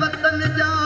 वतन जा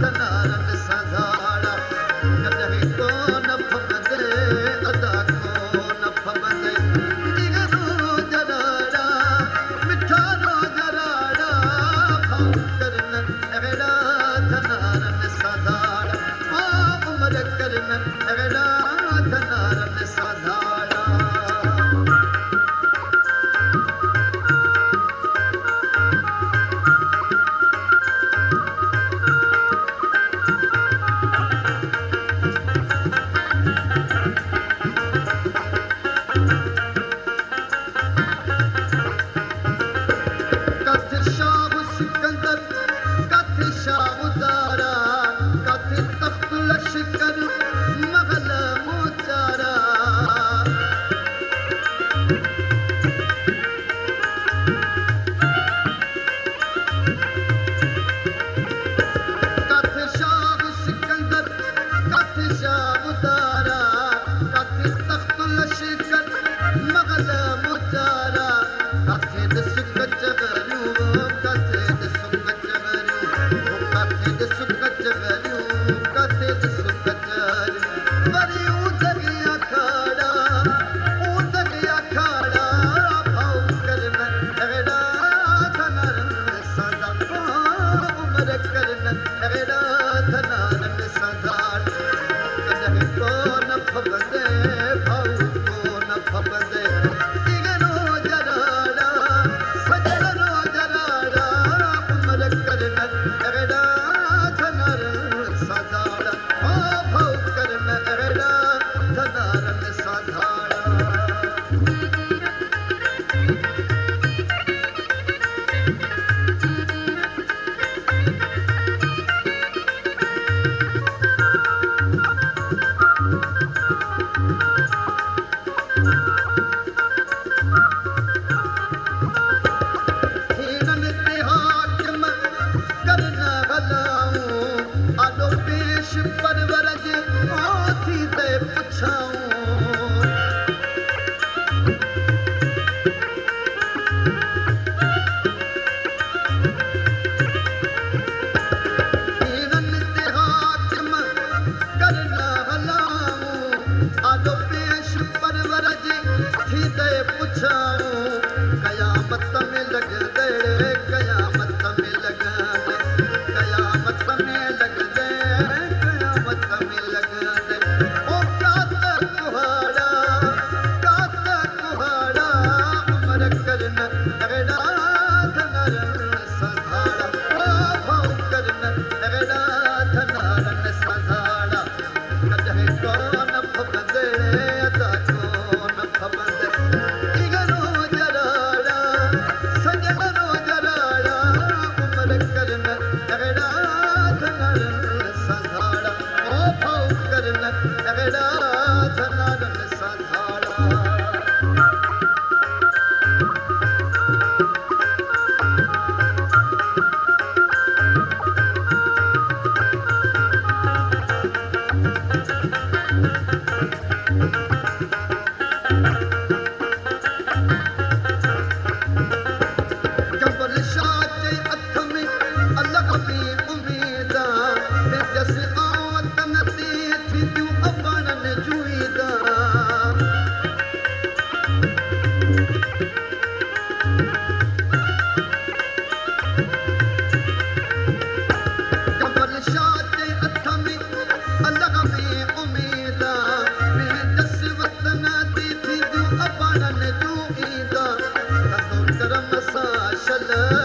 Nanda Narang Love.